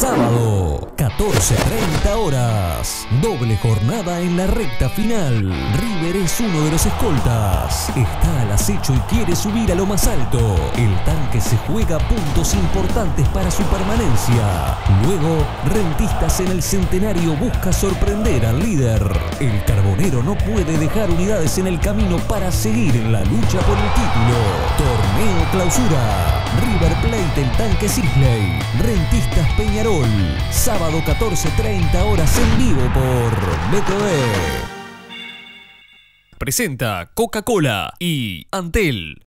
Sábado, 14.30 horas. Doble jornada en la recta final. River es uno de los escoltas. Está al acecho y quiere subir a lo más alto. El tanque se juega puntos importantes para su permanencia. Luego, Rentistas en el centenario busca sorprender al líder. El carbonero no puede dejar unidades en el camino para seguir en la lucha por el título. Torneo clausura. River Plate el tanque Sisley. Rentistas Peñarol. Sábado 14.30 horas en vivo por BTV. Presenta Coca-Cola y Antel.